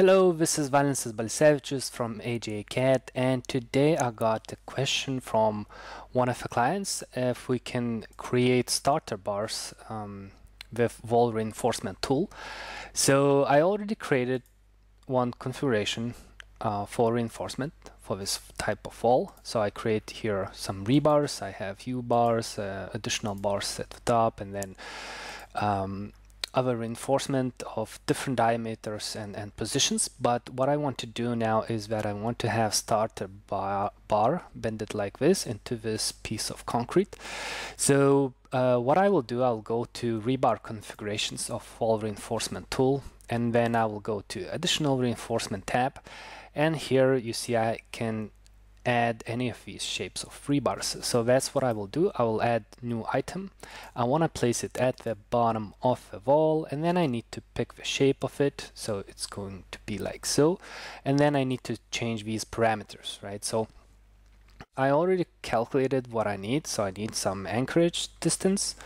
Hello, this is Valentis Balisevičius from AGA CAD and today I got a question from one of the clients if we can create starter bars um, with wall reinforcement tool. So I already created one configuration uh, for reinforcement for this type of wall. So I create here some rebars, I have U bars, uh, additional bars at the top and then um, other reinforcement of different diameters and, and positions but what I want to do now is that I want to have starter bar, bar bended like this into this piece of concrete. So uh, what I will do I'll go to rebar configurations of wall reinforcement tool and then I will go to additional reinforcement tab. And here you see I can add any of these shapes of rebars. So that's what I will do. I will add new item. I want to place it at the bottom of the wall and then I need to pick the shape of it. So it's going to be like so. And then I need to change these parameters, right? So I already calculated what I need. So I need some anchorage distance,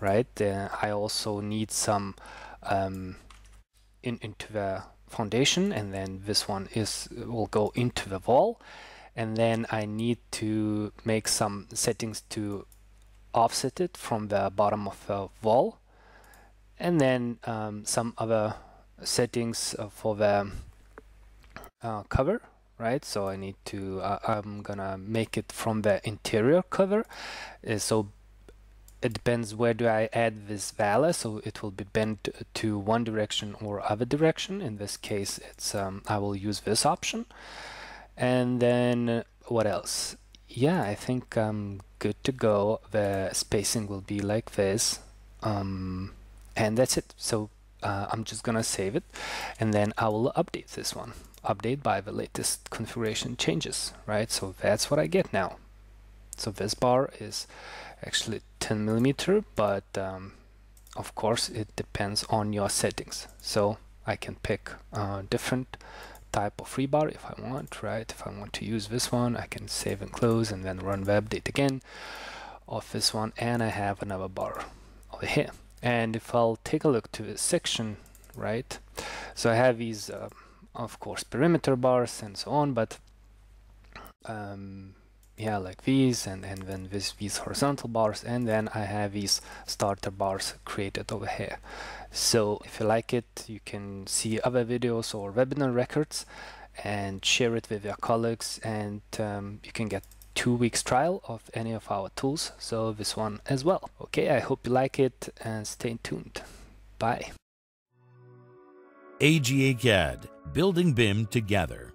right? Uh, I also need some um, in, into the foundation and then this one is will go into the wall and then I need to make some settings to offset it from the bottom of the wall. And then um, some other settings uh, for the uh, cover right? So I need to uh, I'm gonna make it from the interior cover. Uh, so it depends where do I add this value so it will be bent to one direction or other direction. In this case it's um, I will use this option and then uh, what else? Yeah, I think I'm good to go. The spacing will be like this. Um, and that's it. So uh, I'm just gonna save it and then I will update this one. Update by the latest configuration changes, right? So that's what I get now. So this bar is actually 10 millimeter, but um, of course it depends on your settings. So I can pick uh, different type of rebar if I want, right? If I want to use this one, I can save and close and then run the update again of this one. And I have another bar over here. And if I'll take a look to this section, right? So I have these, uh, of course, perimeter bars and so on, but um, yeah, like these, and, and then this, these horizontal bars, and then I have these starter bars created over here. So if you like it, you can see other videos or webinar records and share it with your colleagues, and um, you can get two weeks trial of any of our tools, so this one as well. Okay, I hope you like it and stay tuned. Bye. AGA CAD, building BIM together.